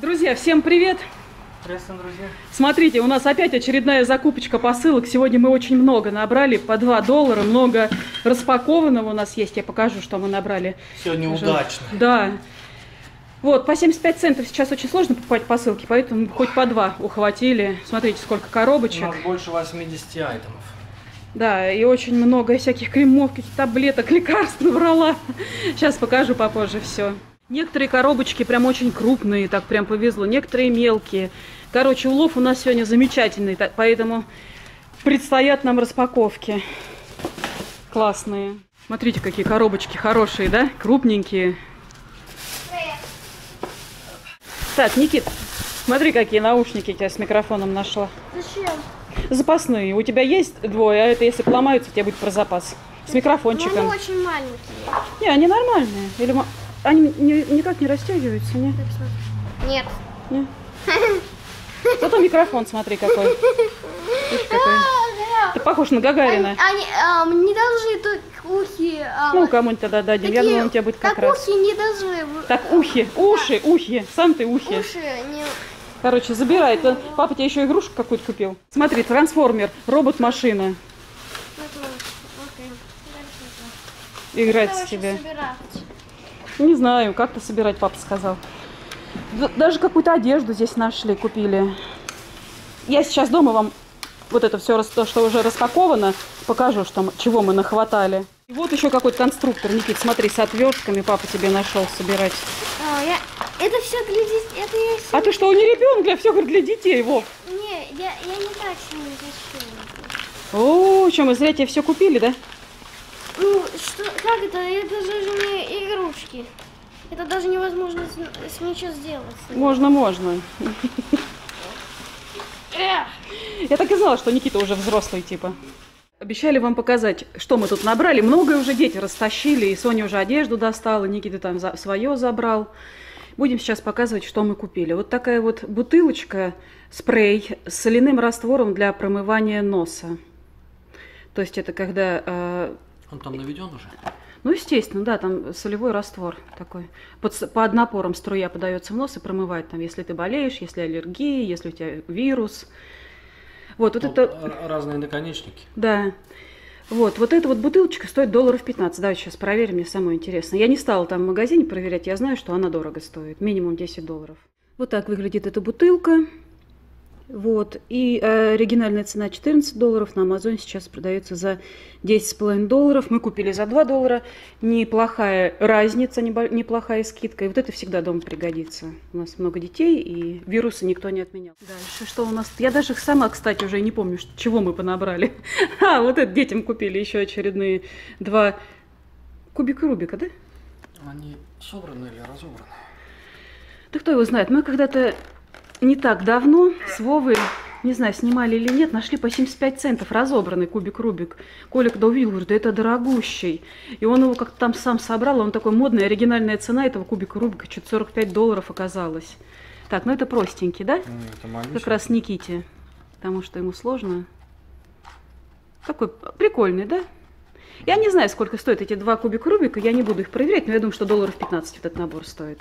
Друзья, всем привет! Приветствуем, друзья. Смотрите, у нас опять очередная закупочка посылок. Сегодня мы очень много набрали, по 2 доллара, много распакованного у нас есть. Я покажу, что мы набрали. Сегодня Уже- удачно. Да. Вот, по 75 центов сейчас очень сложно покупать посылки, поэтому хоть по два ухватили. Смотрите, сколько У коробочек. нас больше 80 айтемов. Да, и очень много всяких кремов, таблеток, лекарств набрала. Сейчас покажу попозже все. Некоторые коробочки прям очень крупные, так прям повезло. Некоторые мелкие. Короче, улов у нас сегодня замечательный, так- поэтому предстоят нам распаковки. Классные. Смотрите, какие коробочки хорошие, да? Крупненькие. Так, Никит, смотри, какие наушники я с микрофоном нашла. Зачем? Запасные. У тебя есть двое, а это если поломаются, у тебя будет про запас. С микрофончиком. они очень маленькие. Не, они нормальные. Или они не- никак не растягиваются, не? Так. Нет. Не. Зато микрофон, смотри, какой. Видишь, какой. Ты похож на Гагарина. Они, они, ам, не должны тут ухи. ам, Ну, кому-нибудь тогда дадим. Я такие, думала, у тебя будет как как раз. ухи не должны. Так, ухи, уши, ухи. Сам ты ухи. Уши не... Короче, забирай. Это Папа тебе еще игрушку какую-то купил. Смотри, трансформер, робот-машина. Играть с. Давай собирать. Не знаю, как-то собирать, папа сказал. Даже какую-то одежду здесь нашли, купили. Я сейчас дома вам вот это все, то, что уже распаковано, покажу, что, чего мы нахватали. И вот еще какой-то конструктор, Никит, смотри, с отвертками папа тебе нашел собирать. А, я... Это все для детей. Это я... с- А ты что, не ребенок, для все для детей, Вов? Не, я, я не так сильно хочу. О, что, мы зря тебе все купили, да? Ну, что, как это? Это же не игрушки. Это даже невозможно с, с ничего сделать. Можно, можно. Я так и знала, что Никита уже взрослый типа. Обещали вам показать, что мы тут набрали. Многое уже дети растащили, и Соня уже одежду достала, Никита там за, свое забрал. Будем сейчас показывать, что мы купили. Вот такая вот бутылочка, спрей с соляным раствором для промывания носа. То есть это когда э, Он там наведен уже? Ну, естественно, да, там солевой раствор такой. Под, под напором струя подается в нос и промывает там, если ты болеешь, если аллергия, если у тебя вирус. Вот, вот Тут это, разные наконечники. да. Вот, вот эта вот бутылочка стоит долларов 15. Давай сейчас проверим, мне самое интересное. Я не стала там в магазине проверять, я знаю, что она дорого стоит, минимум 10 долларов. Вот так выглядит эта бутылка. Вот, и э, оригинальная цена 14 долларов, на Амазоне сейчас продается за 10,5 долларов. Мы купили за 2 доллара. Неплохая разница, неплохая скидка. И вот это всегда дома пригодится. У нас много детей, и вирусы никто не отменял. Дальше что у нас? Я даже сама, кстати, уже не помню, чего мы понабрали. А, вот это детям купили еще очередные два кубика Рубика, да? Они собраны или разобраны? Да кто его знает. Мы когда-то не так давно с Вовой, не знаю, снимали или нет, нашли по 75 центов разобранный кубик Рубик. Коля когда увидел, говорит, да это дорогущий. И он его как-то там сам собрал, он такой модный, оригинальная цена этого кубика Рубика, что-то 45 долларов оказалось. Так, ну это простенький, да? Ну, это. Как раз Никите, потому что ему сложно. Такой прикольный, да? Я не знаю, сколько стоят эти два кубика Рубика, я не буду их проверять, но я думаю, что долларов 15 этот набор стоит.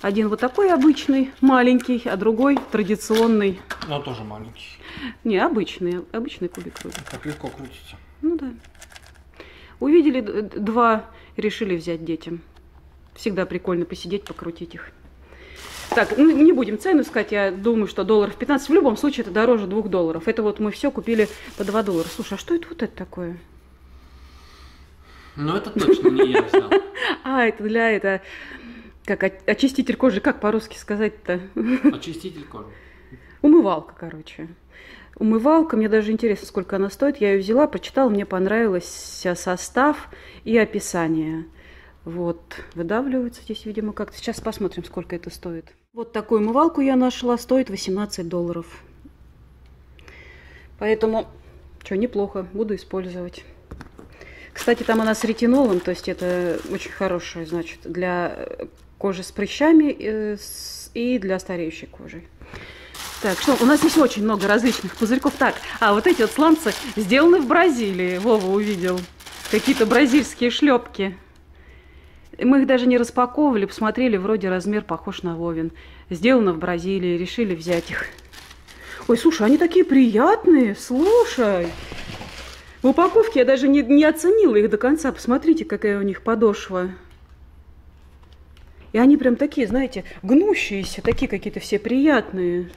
Один вот такой обычный, маленький, а другой традиционный. Но тоже маленький. Не, обычный, обычный кубик Рубика. Так легко крутится. Ну да. Увидели два, решили взять детям. Всегда прикольно посидеть, покрутить их. Так, ну, не будем цену искать, я думаю, что долларов 15. В любом случае, это дороже 2 долларов. Это вот мы все купили по 2 доллара. Слушай, а что это вот это такое? Но это точно не я взял. А, это для это как очиститель кожи, как по-русски сказать-то? Очиститель кожи. Умывалка, короче. Умывалка, мне даже интересно, сколько она стоит. Я ее взяла, почитала, мне понравился состав и описание. Вот, выдавливается здесь, видимо, как-то. Сейчас посмотрим, сколько это стоит. Вот такую умывалку я нашла, стоит 18 долларов. Поэтому, что, неплохо, буду использовать. Кстати, там она с ретинолом, то есть это очень хорошая, значит, для э, кожи с прыщами э, и для стареющей кожи. Так, что, у нас здесь очень много различных пузырьков. Так, а вот эти вот сланцы сделаны в Бразилии. Вова увидел. Какие-то бразильские шлепки. Мы их даже не распаковывали, посмотрели, вроде размер похож на Вовин. Сделано в Бразилии, решили взять их. Ой, слушай, они такие приятные, слушай. В упаковке я даже не, не оценила их до конца. Посмотрите, какая у них подошва. И они прям такие, знаете, гнущиеся, такие какие-то все приятные.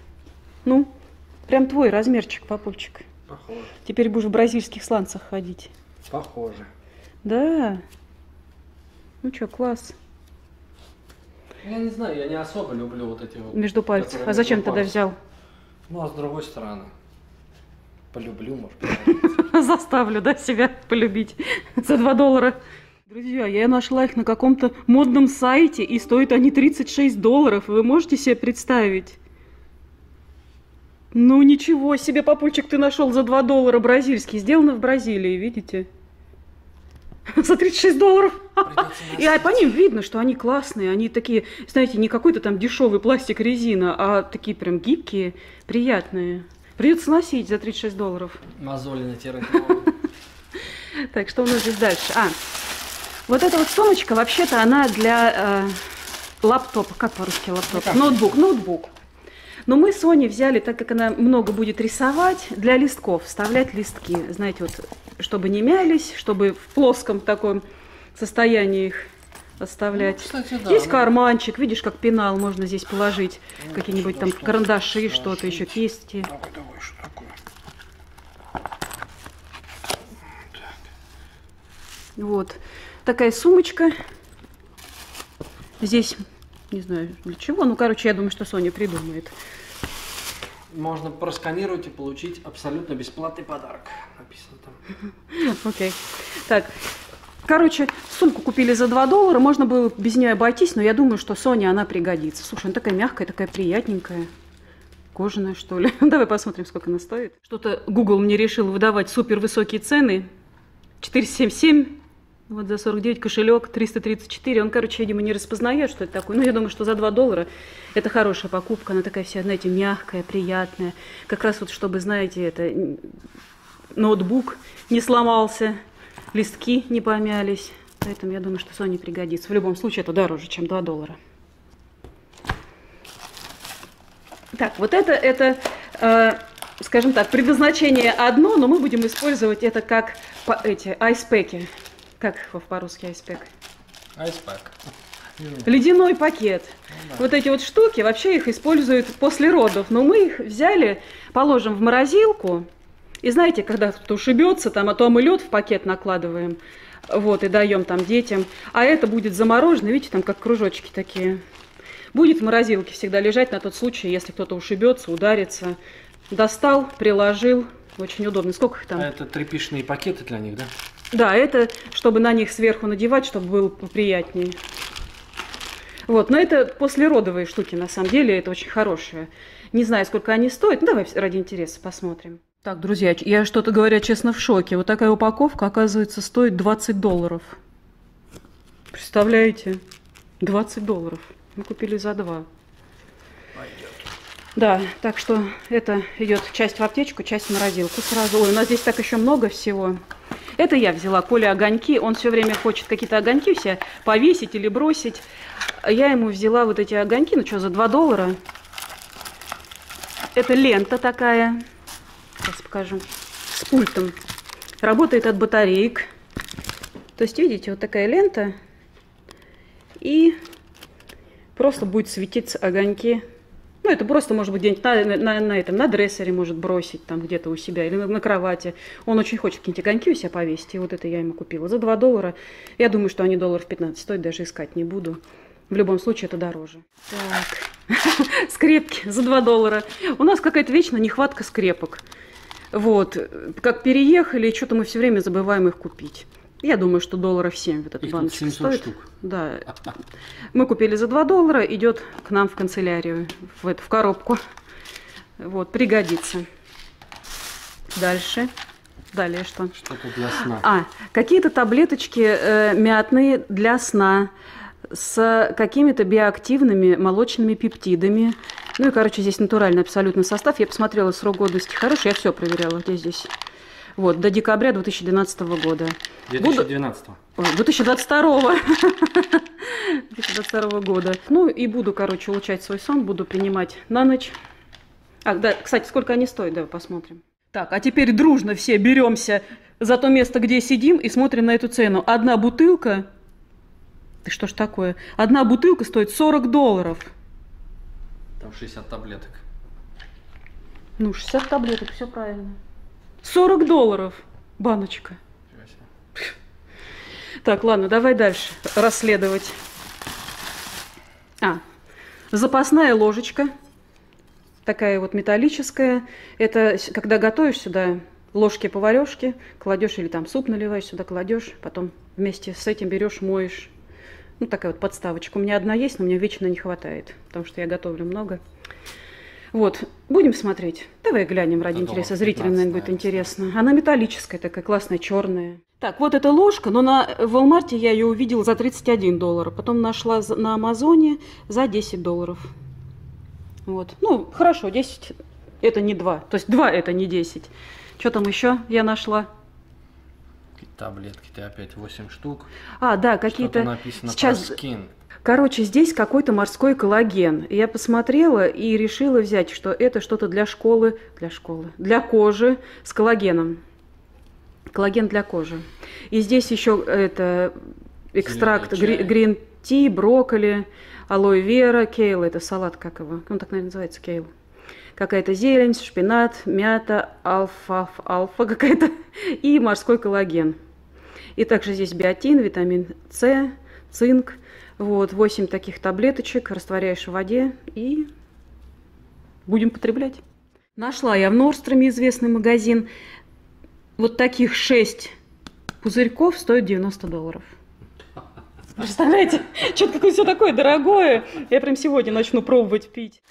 Ну, прям твой размерчик, папульчик. Похоже. Теперь будешь в бразильских сланцах ходить. Похоже. Да. Ну что, класс. Я не знаю, я не особо люблю вот эти вот. Между пальцев. А зачем тогда взял? Ну, а с другой стороны. Полюблю, может быть. Заставлю, да, себя полюбить за 2 доллара. Друзья, я нашла их на каком-то модном сайте, и стоят они 36 долларов. Вы можете себе представить? Ну ничего себе, папульчик, ты нашел за 2 доллара бразильский. Сделано в Бразилии, видите? За 36 долларов. И а, по ним видно, что они классные. Они такие, знаете, не какой-то там дешевый пластик, резина, а такие прям гибкие, приятные. Придется носить за 36 долларов. Мозоли натирать. Так, что у нас здесь дальше? А, вот эта вот сумочка, вообще-то она для э, лаптопа. Как по-русски лаптоп? Ноутбук, ноутбук. Но мы Соне взяли, так как она много будет рисовать, для листков, вставлять листки. Знаете, вот, чтобы не мялись, чтобы в плоском таком состоянии их оставлять. Ну, кстати, да, Есть ну. карманчик, видишь, как пенал можно здесь положить. Ну, Какие-нибудь сюда там что-то карандаши, что-то еще, кисти. Давай, давай, что такое? Вот. Такая сумочка. Здесь, не знаю для чего, ну, короче, я думаю, что Соня придумает. Можно просканировать и получить абсолютно бесплатный подарок. Написано там. Окей. Так, короче, сумку купили за 2 доллара, можно было без нее обойтись, но я думаю, что Соне она пригодится. Слушай, она такая мягкая, такая приятненькая. Кожаная, что ли? Давай посмотрим, сколько она стоит. Что-то Google мне решил выдавать супер высокие цены. 477 вот за 49 кошелек 334. Он, короче, видимо, не распознает, что это такое. Ну, я думаю, что за 2 доллара это хорошая покупка. Она такая вся, знаете, мягкая, приятная. Как раз вот, чтобы, знаете, это ноутбук не сломался, листки не помялись. Поэтому я думаю, что Соне пригодится. В любом случае, это дороже, чем 2 доллара. Так, вот это, это э, скажем так, предназначение одно, но мы будем использовать это как по- эти айспеки. Как Вов, по-русски айспек? Айспак. Ледяной пакет. Вот эти вот штуки, вообще их используют после родов, но мы их взяли, положим в морозилку, и знаете, когда кто-то ушибется, там, а то мы лед в пакет накладываем, вот, и даем там детям, а это будет заморожено, видите, там как кружочки такие. Будет в морозилке всегда лежать на тот случай, если кто-то ушибется, ударится. Достал, приложил, очень удобно. Сколько их там? А это тряпичные пакеты для них, да? Да, это чтобы на них сверху надевать, чтобы было поприятнее. Вот, но это послеродовые штуки, на самом деле, это очень хорошие. Не знаю, сколько они стоят, ну давай ради интереса посмотрим. Так, друзья, я что-то говоря честно в шоке. Вот такая упаковка, оказывается, стоит 20 долларов. Представляете? 20 долларов. Мы купили за 2. Да, так что это идет часть в аптечку, часть в морозилку сразу. Ой, у нас здесь так еще много всего. Это я взяла Коля огоньки. Он все время хочет какие-то огоньки все повесить или бросить. Я ему взяла вот эти огоньки, ну что, за 2 доллара. Это лента такая. Сейчас покажу. С пультом. Работает от батареек. То есть, видите, вот такая лента. И просто будет светиться огоньки. Ну, это просто, может быть, где-нибудь на, на, на этом, на дрессере может бросить там где-то у себя или на, на кровати. Он очень хочет какие-нибудь огоньки у себя повесить, и вот это я ему купила. За 2 доллара. Я думаю, что они долларов 15 стоят, даже искать не буду. В любом случае, это дороже. Так, скрепки за 2 доллара. У нас какая-то вечно нехватка скрепок. Вот, как переехали, что-то мы все время забываем их купить. Я думаю, что долларов 7 вот эта Их тут баночка 700 стоит. штук. Да. Мы купили за 2 доллара, идет к нам в канцелярию, в, эту, в коробку. Вот, пригодится. Дальше. Далее что? Что-то для сна. А, какие-то таблеточки э, мятные для сна с какими-то биоактивными молочными пептидами. Ну и, короче, здесь натуральный абсолютно состав. Я посмотрела срок годности хороший, я все проверяла, где здесь. Вот, до декабря 2012 года. 2012 Ой, 2022 2022 года. Ну и буду, короче, улучшать свой сон, буду принимать на ночь. А, да, кстати, сколько они стоят, давай посмотрим. Так, а теперь дружно все беремся за то место, где сидим, и смотрим на эту цену. Одна бутылка... Ты что ж такое? Одна бутылка стоит 40 долларов. Там 60 таблеток. Ну, 60 таблеток, все правильно. 40 долларов баночка. Так, ладно, давай дальше расследовать. А, запасная ложечка. Такая вот металлическая. Это когда готовишь сюда ложки-поварешки, кладешь или там суп наливаешь сюда, кладешь, потом вместе с этим берешь, моешь. Ну, такая вот подставочка. У меня одна есть, но мне вечно не хватает, потому что я готовлю много. Вот, будем смотреть. Давай глянем ради Это интереса. Зрителям, 15, наверное, будет интересно. Она металлическая такая, классная, черная. Так, вот эта ложка, но на Walmart я ее увидела за 31 доллар. Потом нашла на Амазоне за 10 долларов. Вот. Ну, хорошо, 10 это не 2. То есть 2 это не 10. Что там еще я нашла? Таблетки, ты опять 8 штук. А, да, какие-то... написано сейчас- про скин. Короче, здесь какой-то морской коллаген. Я посмотрела и решила взять, что это что-то для школы, для школы, для кожи с коллагеном. Коллаген для кожи. И здесь еще это экстракт грин ти, брокколи, алоэ вера, кейл, это салат, как его? Он так, наверное, называется, кейл. Какая-то зелень, шпинат, мята, альфа какая-то и морской коллаген. И также здесь биотин, витамин С, цинк. Вот, 8 таких таблеточек, растворяешь в воде и будем потреблять. Нашла я в Норстроме известный магазин. Вот таких 6 пузырьков стоят 90 долларов. Представляете? Что-то какое все такое дорогое. Я прям сегодня начну пробовать пить.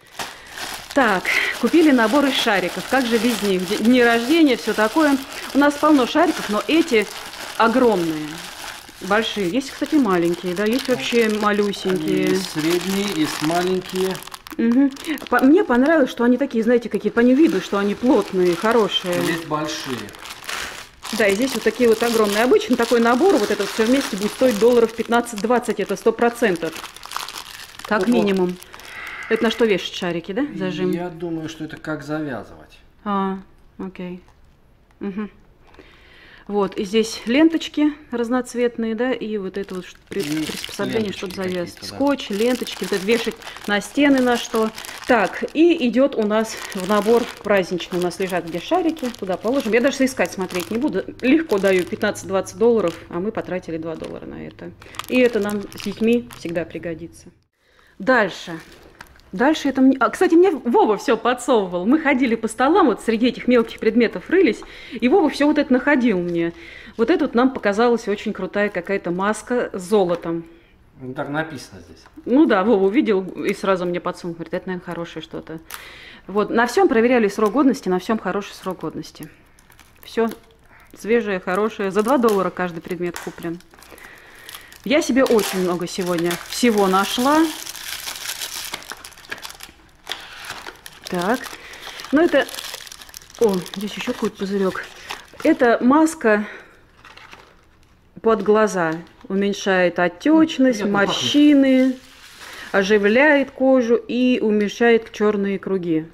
Так, купили набор из шариков. Как же без них? Дни рождения, все такое. У нас полно шариков, но эти огромные, большие. Есть, кстати, маленькие, да, есть вообще малюсенькие. Есть средние, есть маленькие. Мгм. По- Мне понравилось, что они такие, знаете, какие-то, по ним видно, что они плотные, хорошие. Есть большие. Да, и здесь вот такие вот огромные. Обычно такой набор, вот этот все вместе будет стоить долларов 15-20, это 100%. Как Ого. минимум. Это на что вешать шарики, да? Зажим. Я думаю, что это как завязывать. А, окей. Мгм. Вот, и здесь ленточки разноцветные, да, и вот это вот приспособление, чтобы завязать. да. Скотч, ленточки, вот это вешать на стены на что. Так, и идет у нас в набор праздничный. У нас лежат где шарики, туда положим. Я даже искать смотреть не буду. Легко даю 15-20 долларов, а мы потратили 2 доллара на это. И это нам с детьми всегда пригодится. Дальше. Дальше это мне... А, кстати, мне Вова все подсовывал. Мы ходили по столам, вот среди этих мелких предметов рылись, и Вова все вот это находил мне. Вот это вот нам показалась очень крутая какая-то маска с золотом. Ну, так написано здесь. Ну да, Вова увидел и сразу мне подсунул. Говорит, это, наверное, хорошее что-то. Вот, на всем проверяли срок годности, на всем хороший срок годности. Все свежее, хорошее. За 2 доллара каждый предмет куплен. Я себе очень много сегодня всего нашла. Так. Ну это... О, здесь еще какой-то пузырек. Это маска под глаза. Уменьшает отечность, пахнет. морщины, оживляет кожу и уменьшает черные круги.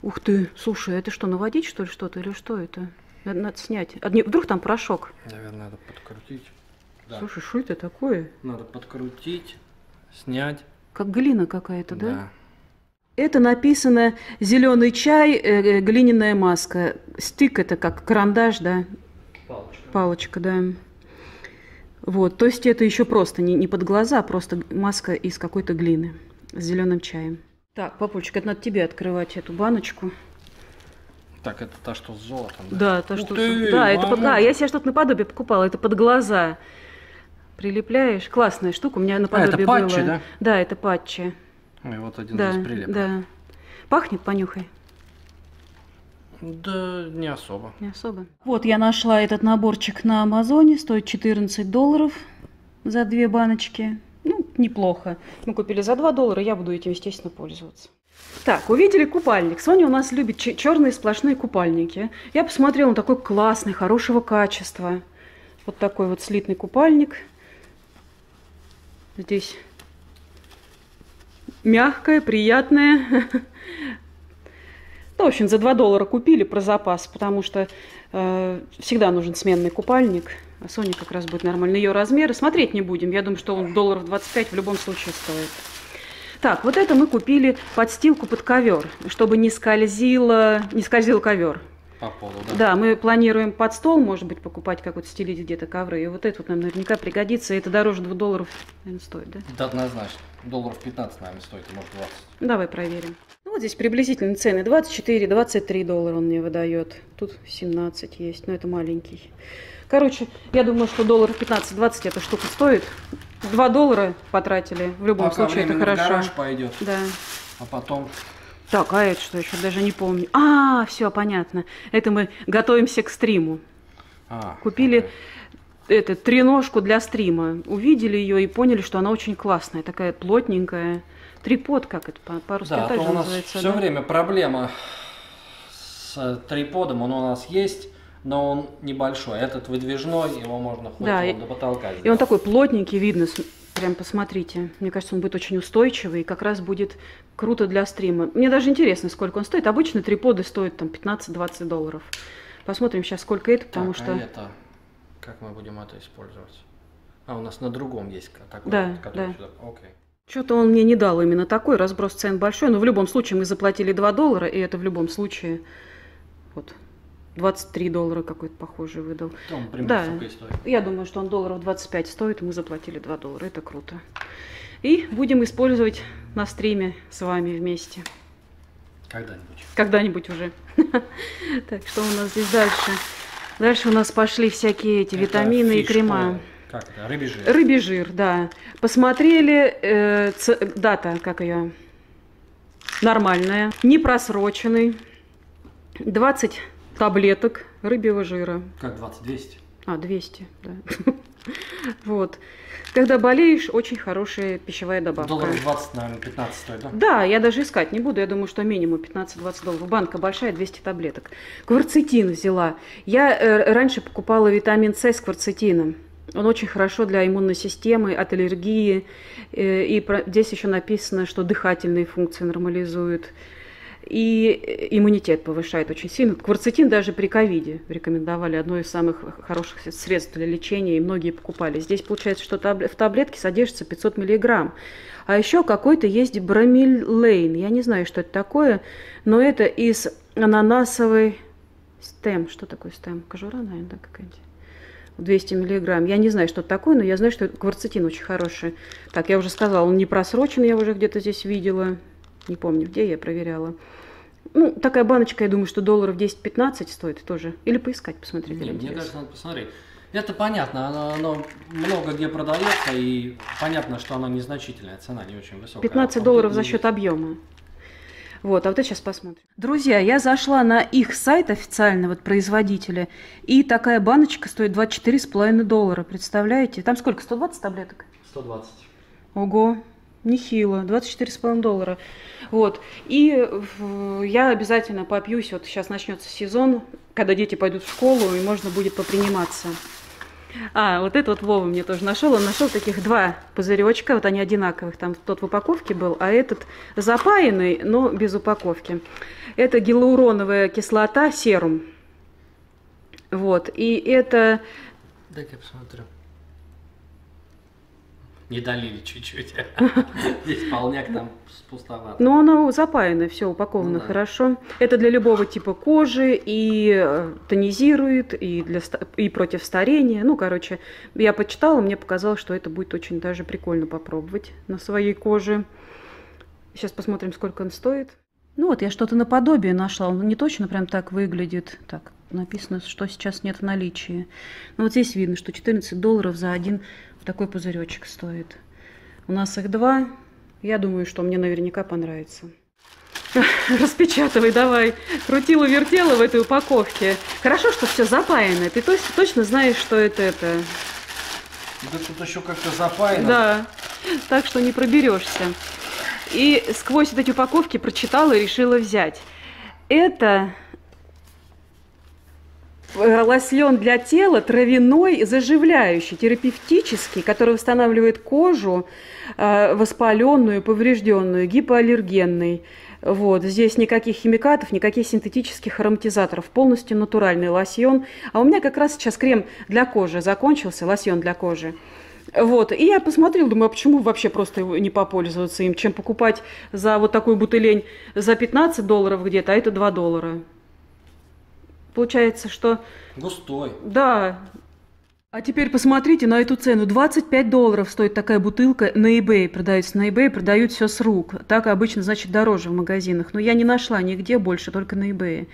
Ух ты, слушай, это что, наводить что ли что-то или что это? Надо, надо снять. А не- вдруг там порошок? Наверное, надо подкрутить. Да. Слушай, что это такое? Надо подкрутить, снять. Как глина какая-то, да? Да. Это написано зеленый чай, э, э, глиняная маска. Стик это как карандаш, да? Палочка. Палочка, да. Вот, то есть это еще просто не, не под глаза, а просто маска из какой-то глины с зеленым чаем. Так, папульчик, это надо тебе открывать эту баночку. Так, это та, что с золотом, да? Да, Ух что... ты, да, это под... да, я себе что-то наподобие покупала, это под глаза. Прилепляешь. Классная штука, у меня наподобие А, это патчи, было. да? Да, это патчи. Ой, вот один Да, из прилепок. да. Пахнет, понюхай. Да, не особо. Не особо. Вот я нашла этот наборчик на Амазоне, стоит 14 долларов за две баночки. Ну, неплохо. Мы купили за 2 доллара, я буду этим, естественно, пользоваться. Так, увидели купальник. Соня у нас любит черные сплошные купальники. Я посмотрела, он такой классный, хорошего качества. Вот такой вот слитный купальник. Здесь мягкое, приятное. Ну, в общем, за 2 доллара купили про запас, потому что э, всегда нужен сменный купальник. А Соня как раз будет нормально. Ее размеры смотреть не будем. Я думаю, что он долларов 25 в любом случае стоит. Так, вот это мы купили подстилку под ковер, чтобы не скользило, не скользил ковер. По полу, да? Да, мы планируем под стол, может быть, покупать какой-то стелить где-то ковры. И вот это вот нам наверняка пригодится. Это дороже 2 долларов, наверное, стоит, да? Да, однозначно. Долларов 15, наверное, стоит, может 20. Давай проверим. Ну, вот здесь приблизительные цены. 24-23 доллара он мне выдает. Тут 17 есть, но это маленький. Короче, я думаю, что долларов 15-20 эта штука стоит. 2 доллара потратили. В любом Пока случае, это хорошо. гараж пойдет, Да. а потом... Так, а это что еще? Даже не помню. А, все, понятно. Это мы готовимся к стриму. А, Купили окей. это, треножку для стрима. Увидели ее и поняли, что она очень классная. Такая плотненькая. Трипод, как это по- по-русски Да, а так то же у нас называется. все да? время проблема с э, триподом, он у нас есть, но он небольшой. Этот выдвижной, его можно хоть Да, и- до потолка И он сделать. такой плотненький, видно, прям посмотрите. Мне кажется, он будет очень устойчивый и как раз будет круто для стрима. Мне даже интересно, сколько он стоит. Обычно триподы стоят там 15-20 долларов. Посмотрим сейчас, сколько это, потому Так, что... а это, как мы будем это использовать? А, у нас на другом есть такой, Да, который да. сюда. Окей. Что-то он мне не дал именно такой, разброс цен большой, но в любом случае мы заплатили 2 доллара, и это в любом случае вот 23 доллара какой-то похожий выдал. То он примерно Да. стоит. Я думаю, что он долларов 25 стоит, мы заплатили 2 доллара, это круто. И будем использовать на стриме с вами вместе. Когда-нибудь. Когда-нибудь уже. Так, что у нас здесь дальше? Дальше у нас пошли всякие эти Это витамины и крема. Как это? Рыбий жир. Рыбий жир, да. Посмотрели, э, ц- дата, как ее, нормальная, не просроченный. 20 таблеток рыбьего жира. Как 20-200? А, 200, да. Вот. Когда болеешь, очень хорошая пищевая добавка. Долларов 20, наверное, 15 стоит, да? Да, я даже искать не буду. Я думаю, что минимум 15-20 долларов. Банка большая, 200 таблеток. Кварцетин взяла. Я э, раньше покупала витамин С с кварцетином. Он очень хорошо для иммунной системы, от аллергии. Э, и про- здесь еще написано, что дыхательные функции нормализует. И иммунитет повышает очень сильно. Кварцетин даже при ковиде рекомендовали. Одно из самых хороших средств для лечения, и многие покупали. Здесь получается, что в таблетке содержится 500 миллиграмм. А еще какой-то есть бромелейн. Я не знаю, что это такое, но это из ананасовой стем. Что такое стем? Кожура, наверное, да, какая-нибудь? 200 миллиграмм. Я не знаю, что это такое, но я знаю, что кварцетин очень хороший. Так, я уже сказала, он не просрочен, я уже где-то здесь видела. Не помню, где я проверяла. Ну, такая баночка, я думаю, что долларов 10-15 стоит тоже. Или поискать, посмотреть. Не, мне интересно. кажется, надо посмотреть. Это понятно, оно, оно много где продается, и понятно, что оно незначительная, цена не очень высокая. 15 А долларов за счет объема. Вот, а вот это сейчас посмотрим. Друзья, я зашла на их сайт официального вот, производителя, и такая баночка стоит 24,5 доллара, представляете? Там сколько, 120 таблеток? 120. Ого, нехило, 24,5 доллара. Вот, и я обязательно попьюсь, вот сейчас начнется сезон, когда дети пойдут в школу, и можно будет поприниматься. А, вот это вот Вова мне тоже нашел. Он нашел таких два пузыречка, вот они одинаковых. Там тот в упаковке был, а этот запаянный, но без упаковки. Это гиалуроновая кислота, серум. Вот, и это Дай-ка я посмотрю. Не долили чуть-чуть. Здесь полняк, там пустовато. Но оно запаянное, все упаковано Ну да. хорошо. Это для любого типа кожи и э, тонизирует, и, для, и против старения. Ну, короче, я почитала, мне показалось, что это будет очень даже прикольно попробовать на своей коже. Сейчас посмотрим, сколько он стоит. Ну вот, я что-то наподобие нашла. Он не точно прям так выглядит. Так, написано, что сейчас нет в наличии. Но вот здесь видно, что 14 долларов за один такой пузыречек стоит. У нас их два. Я думаю, что мне наверняка понравится. Распечатывай давай. Крутила-вертела в этой упаковке. Хорошо, что все запаянное. Ты точ- точно знаешь, что это это. Да тут еще как-то запаяно. Да. Так что не проберешься. И сквозь вот эти упаковки прочитала и решила взять. Это лосьон для тела травяной, заживляющий, терапевтический, который восстанавливает кожу э, воспаленную, поврежденную, гипоаллергенный. Вот, здесь никаких химикатов, никаких синтетических ароматизаторов, полностью натуральный лосьон. А у меня как раз сейчас крем для кожи закончился, лосьон для кожи. Вот, и я посмотрела, думаю, а почему вообще просто не попользоваться им, чем покупать за вот такую бутылень за 15 долларов где-то, а это 2 доллара. Получается, что... Густой. Да. А теперь посмотрите на эту цену. 25 долларов стоит такая бутылка на eBay. Продается на eBay, продают все с рук. Так обычно, значит, дороже в магазинах. Но я не нашла нигде больше, только на eBay.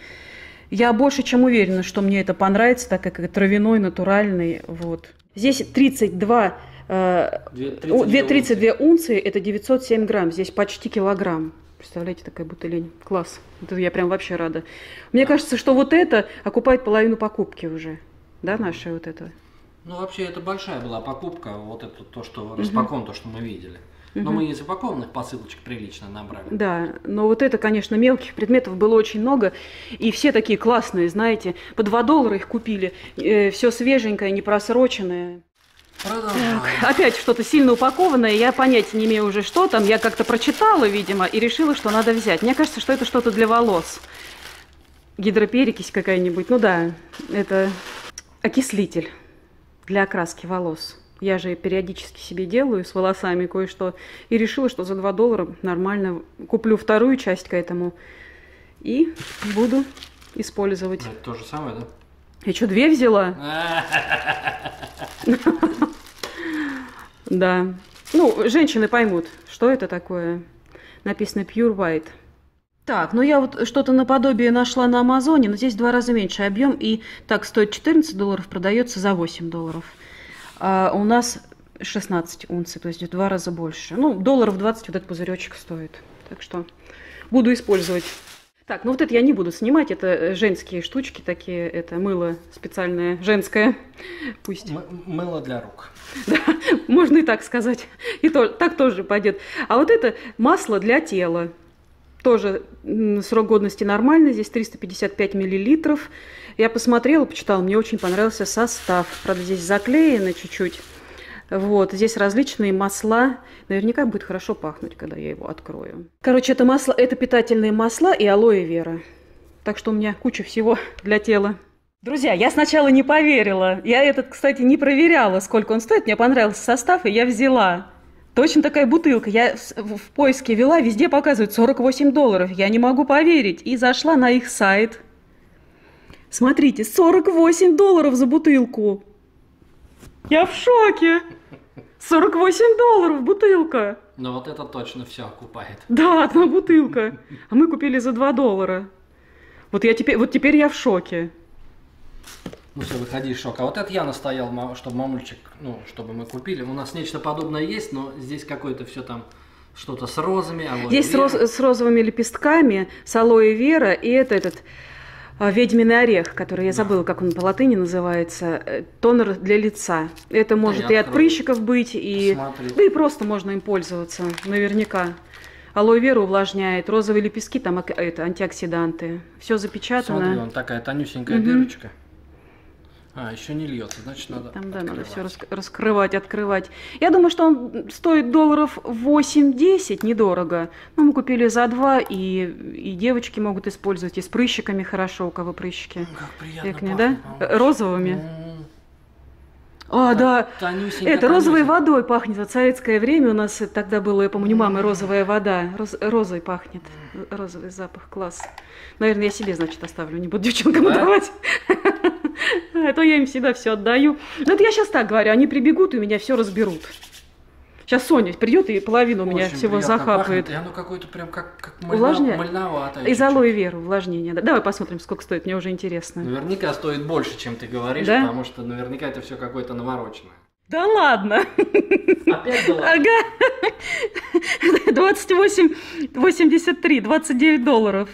Я больше чем уверена, что мне это понравится, так как это травяной, натуральный. Вот. Здесь 32, э, 32, 32 унции, это 907 грамм. Здесь почти килограмм. Представляете, такая бутылень. Класс. Это я прям вообще рада. Мне кажется, что вот это окупает половину покупки уже. Да, нашей вот это. Ну, вообще, это большая была покупка, вот это то, что распакован, то, что мы видели. Но мы из упакованных посылочек прилично набрали. Да, но вот это, конечно, мелких предметов было очень много. И все такие классные, знаете. По 2 доллара их купили. Э, все свеженькое, не просроченное. Продолжаем. Так, опять что-то сильно упакованное, я понятия не имею уже, что там. Я как-то прочитала, видимо, и решила, что надо взять. Мне кажется, что это что-то для волос. Гидроперекись какая-нибудь. Ну да, это окислитель для окраски волос. Я же периодически себе делаю с волосами кое-что. И решила, что за 2 доллара нормально куплю вторую часть к этому. И буду использовать. Это то же самое, да? Я что, две взяла? Да. Ну, женщины поймут, что это такое. Написано Pure White. Так, ну я вот что-то наподобие нашла на Амазоне, но здесь в два раза меньше объем, и так стоит 14 долларов, продается за 8 долларов. А у нас 16 унций, то есть в два раза больше. Ну, долларов 20 вот этот пузыречек стоит. Так что буду использовать. Так, ну вот это я не буду снимать, это э, женские штучки такие, это мыло специальное, женское, пусть. М- мыло для рук. Да, можно и так сказать, и то, так тоже пойдет. А вот это масло для тела, тоже срок годности нормальный, здесь 355 миллилитров. Я посмотрела, почитала, мне очень понравился состав, правда здесь заклеено чуть-чуть. Вот, здесь различные масла. Наверняка будет хорошо пахнуть, когда я его открою. Короче, это масло, это питательные масла и алоэ вера. Так что у меня куча всего для тела. Друзья, я сначала не поверила. Я этот, кстати, не проверяла, сколько он стоит. Мне понравился состав, и я взяла. Точно такая бутылка. Я в поиске вела, везде показывают 48 долларов. Я не могу поверить. И зашла на их сайт. Смотрите, 48 долларов за бутылку. Я в шоке. 48 долларов бутылка. Но вот это точно все окупает. Да, одна бутылка. А мы купили за 2 доллара. Вот, я теперь, вот теперь я в шоке. Ну все, выходи из шока. А вот это я настоял, чтобы мамульчик, ну, чтобы мы купили. У нас нечто подобное есть, но здесь какое-то все там что-то с розами. Здесь с, роз, с розовыми лепестками, с алоэ вера, и это этот а, ведьминый орех, который я забыла, как он по латыни называется, э, тонер для лица. Это может я и от прыщиков быть, и Посмотри. да и просто можно им пользоваться, наверняка. Алоэ вера увлажняет, розовые лепестки, там это антиоксиданты. Все запечатано. Смотри, вон такая тонюсенькая Мгм. дырочка. А, еще не льется, значит надо Там, да, надо все раскрывать, открывать. Я думаю, что он стоит долларов 8-10, недорого. Ну, мы купили за два, и, и девочки могут использовать, и с прыщиками хорошо, у кого прыщики. Как приятно не, пахнет, да? мамуль. Э, Розовыми. М, А, так да. тонюсенько, Это розовой тонюсенько. водой пахнет. Вот советское время у нас тогда было, я помню, мамы розовая вода. Роз- розой пахнет. Розовый запах. Класс. Наверное, я себе, значит, оставлю. Не буду девчонкам Да? отдавать. А то я им всегда все отдаю. Ну, это я сейчас так говорю. Они прибегут и меня все разберут. Сейчас Соня придет и половину у меня Очень всего захапает. пахнет, И оно какое-то прям как, как Увлажняет? мыльноватое. Из алоэ веры увлажнение. Да. Давай посмотрим, сколько стоит. Мне уже интересно. Наверняка стоит больше, чем ты говоришь, Да? потому что наверняка это все какое-то навороченное. Да ладно. Опять было? Ага. 28, 83, 29 долларов.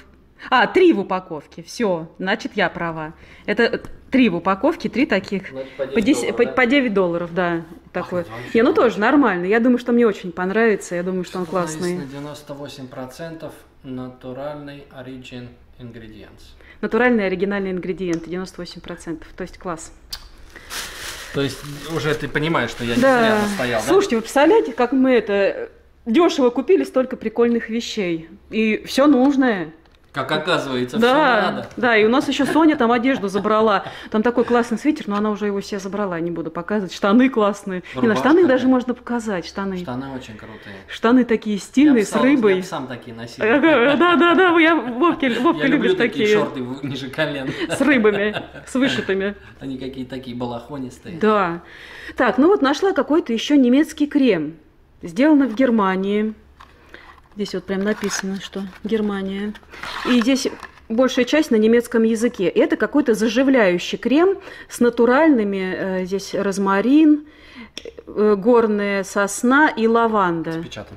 А, три в упаковке. Все, значит, я права. Это три в упаковке, три таких. Значит, по По 10 10 долларов, по, да? по 9 долларов, да. Такой. ну, вообще Не, ну тоже нормально. Я думаю, что мне очень понравится. Я думаю, что он классный. На 98% натуральный origin ingredients. Натуральные оригинальные ингредиенты, 98%. То есть класс. То есть уже ты понимаешь, что я не зря Да. настоял, да? Слушайте, вы представляете, как мы это дешево купили столько прикольных вещей. И все нужное. Как оказывается, все Да, надо. да, и у нас еще Соня там одежду забрала. Там такой классный свитер, но она уже его себе забрала, не буду показывать. Штаны классные. Не, на Рубашка штаны даже такая. можно показать, штаны. Штаны очень крутые. Штаны такие Я стильные, с сам- Я рыбой. б сам такие носил. Ага, Да, да, да, я Вовке, Вовка Я люблю любит такие шорты ниже колен. С рыбами, с вышитыми. Они какие-то такие балахонистые. Да. Так, ну вот нашла какой-то еще немецкий крем. Сделано в Германии. Здесь вот прям написано, что Германия. И здесь большая часть на немецком языке. И Это какой-то заживляющий крем с натуральными, э, здесь розмарин, э, горная сосна и лаванда. Печатан.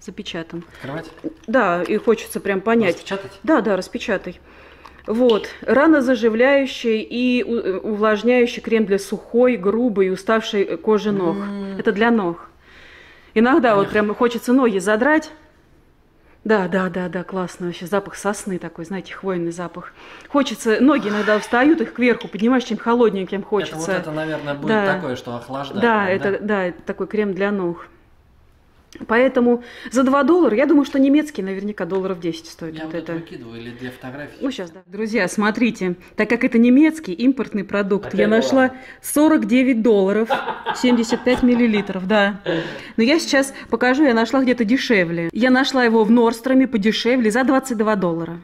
Запечатан. Открывать? Да, и хочется прям понять. Распечатать? Да, да, распечатай. Вот, ранозаживляющий и э, увлажняющий крем для сухой, грубой уставшей кожи ног. М. Это для ног. Иногда вот Понятно. прям хочется ноги задрать. Да, да, да, да, классно вообще. Запах сосны такой, знаете, хвойный запах. Хочется, ноги иногда встают, их кверху поднимаешь, чем холодненьким хочется. Это вот это, наверное, будет Да. такое, что охлаждает. Да, прям, это, да, это такой крем для ног. Поэтому за 2 доллара, я думаю, что немецкий наверняка долларов 10 стоит. Я вот вот это выкидываю или для фотографий. Ну, сейчас, да. Друзья, смотрите, так как это немецкий импортный продукт, Опять я нашла ладно. 49 долларов, 75 миллилитров, да. Но я сейчас покажу, я нашла где-то дешевле. Я нашла его в Норстроме подешевле за 22 доллара.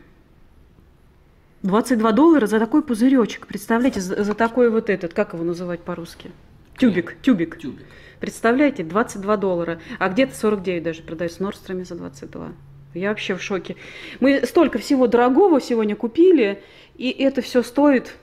22 доллара за такой пузыречек. Представляете, за, за такой вот этот, как его называть по-русски? Тюбик, тюбик. Тюбик. Представляете, 22 доллара, а где-то 49 даже продается в Норстроме за 22. Я вообще в шоке. Мы столько всего дорогого сегодня купили, и это все стоит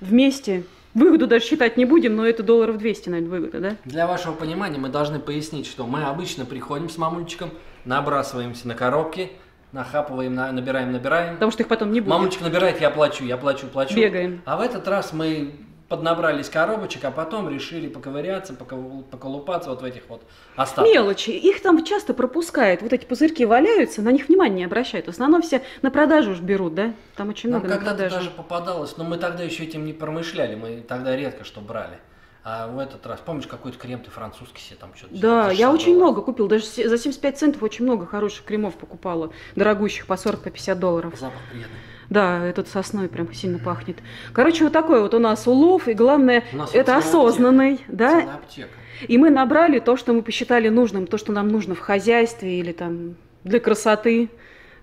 вместе. Выгоду даже считать не будем, но это долларов 200, наверное, выгода, да? Для вашего понимания мы должны пояснить, что мы обычно приходим с мамульчиком, набрасываемся на коробки, нахапываем, на- набираем, набираем. Потому что их потом не будет. Мамульчик набирает, я плачу, я плачу, плачу. Бегаем. А в этот раз мы поднабрались коробочек, а потом решили поковыряться, покол- поколупаться вот в этих вот остатках. Мелочи. Их там часто пропускают. Вот эти пузырьки валяются, на них внимания не обращают. В основном все на продажу уж берут, да? Там очень Нам много на когда-то даже попадалось, но мы тогда еще этим не промышляли, мы тогда редко что брали. А в этот раз, помнишь, какой-то крем ты французский себе там что-то... Да, я 60 очень много купил. Даже за 75 центов очень много хороших кремов покупала. Дорогущих, по 40, по 50 долларов. Запах приятный. Да, этот сосной прям сильно пахнет. Короче, вот такой вот у нас улов, и главное, это осознанный, да? Целая аптека. И мы набрали то, что мы посчитали нужным, то, что нам нужно в хозяйстве или там для красоты.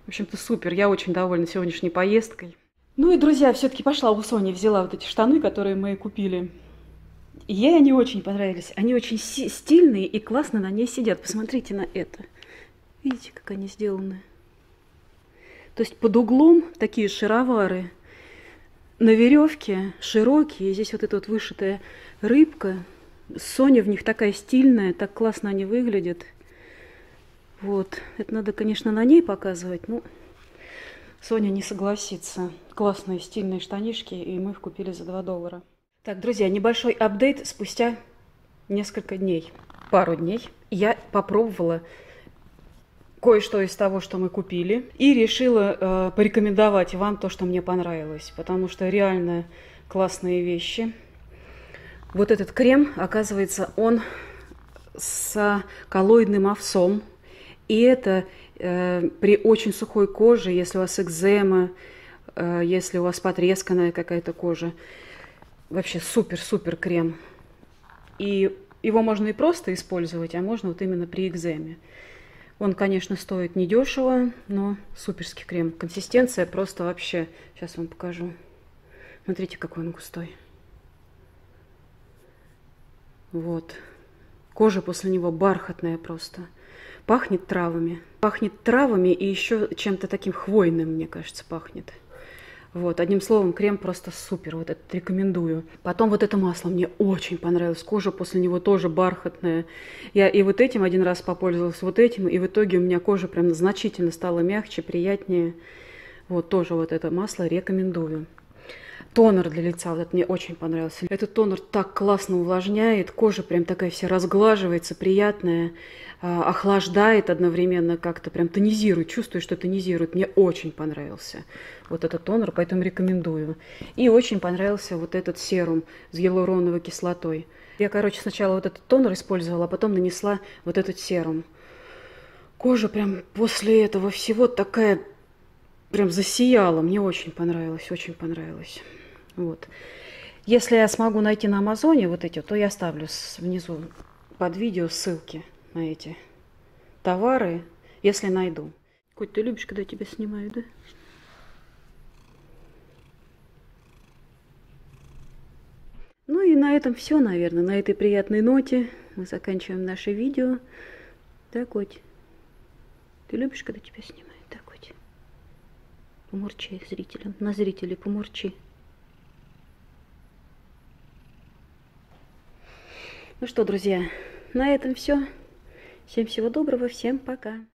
В общем-то, супер. Я очень довольна сегодняшней поездкой. Ну и, друзья, все-таки пошла у Сони, взяла вот эти штаны, которые мы купили. Ей они очень понравились. Они очень стильные и классно на ней сидят. Посмотрите на это. Видите, как они сделаны? То есть под углом такие шаровары на веревке, широкие. Здесь вот эта вот вышитая рыбка. Соня в них такая стильная, так классно они выглядят. Вот. Это надо, конечно, на ней показывать. Ну, Соня не согласится. Классные стильные штанишки, и мы их купили за 2 доллара. Так, друзья, небольшой апдейт спустя несколько дней, пару дней. Я попробовала кое-что из того, что мы купили, и решила э, порекомендовать вам то, что мне понравилось, потому что реально классные вещи. Вот этот крем, оказывается, он с коллоидным овсом, и это э, при очень сухой коже, если у вас экзема, э, если у вас потресканная какая-то кожа, вообще супер-супер крем. И его можно и просто использовать, а можно вот именно при экземе. Он, конечно, стоит недешево, но суперский крем. Консистенция просто вообще... Сейчас вам покажу. Смотрите, какой он густой. Вот. Кожа после него бархатная просто. Пахнет травами. Пахнет травами и еще чем-то таким хвойным, мне кажется, пахнет. Вот, одним словом, крем просто супер, вот этот рекомендую. Потом вот это масло мне очень понравилось, кожа после него тоже бархатная. Я и вот этим один раз попользовалась, вот этим, и в итоге у меня кожа прям значительно стала мягче, приятнее. Вот тоже вот это масло рекомендую. Тонер для лица, вот это мне очень понравился. Этот тонер так классно увлажняет, кожа прям такая вся разглаживается, приятная, а, охлаждает одновременно как-то, прям тонизирует, чувствую, что тонизирует. Мне очень понравился вот этот тонер, поэтому рекомендую. И очень понравился вот этот серум с гиалуроновой кислотой. Я, короче, сначала вот этот тонер использовала, а потом нанесла вот этот серум. Кожа прям после этого всего такая прям засияла. Мне очень понравилось, очень понравилось. Вот. Если я смогу найти на Амазоне вот эти, то я оставлю внизу под видео ссылки на эти товары, если найду. Коть, ты любишь, когда тебя снимают, да? Ну и на этом все, наверное. На этой приятной ноте мы заканчиваем наше видео. Да, Коть? Ты любишь, когда тебя снимают? Да, Коть? Помурчи зрителям. На зрителей помурчи. Ну что, друзья, на этом все. Всем всего доброго, всем пока.